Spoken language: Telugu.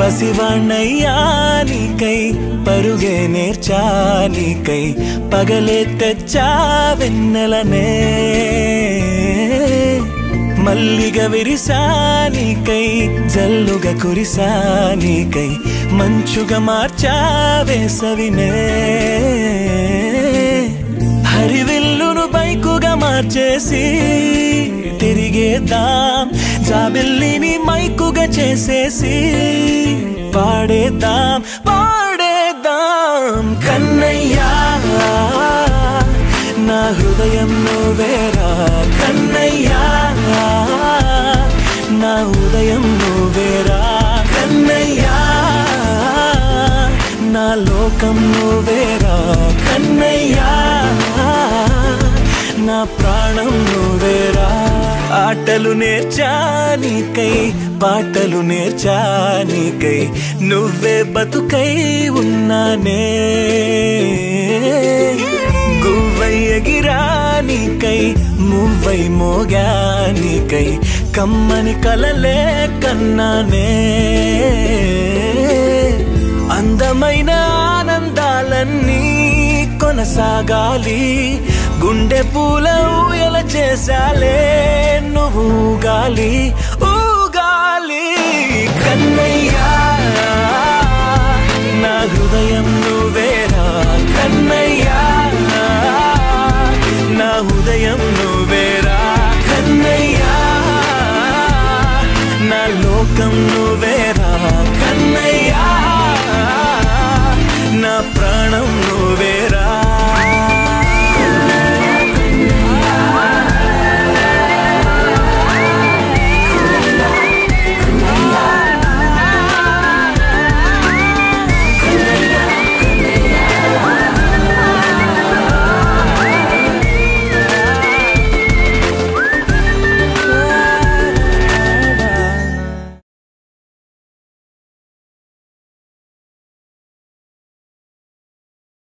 పసివాణ్ణయ్యా నీకై పరుగే నేర్చా పగలే తెచ్చా వెన్నెలనే. మల్లిగ విరిసానికై జల్లుగా కురిసానికై మంచుగ మార్చా వేసవినే. హరివిల్లును బైకుగా మార్చేసి తిరిగేద్దాం జాబిల్లిని మైకుగా చేసేసి. పాడేద్దాం పాడేద్దాం. కన్నయ్యా నా హృదయం నువ్వేరా కన్నయ్యా నా ఉదయం నువ్వేరా కన్నయ్యా నా లోకం నువ్వేరా కన్నయ్యా నా ప్రాణం నువ్వేరా ఆటలు నేర్చానికై పాటలు నేర్చానికై నువ్వే బతుకై ఉన్నానే. గువ్వై ఎగిరానికై మువ్వై మోగానికై కమ్మని కలలే కన్నానే. అందమైన ఆనందాలన్నీ కొనసాగాలి. గుండె పూల ఊయల చేశాలే నువ్వు గాలి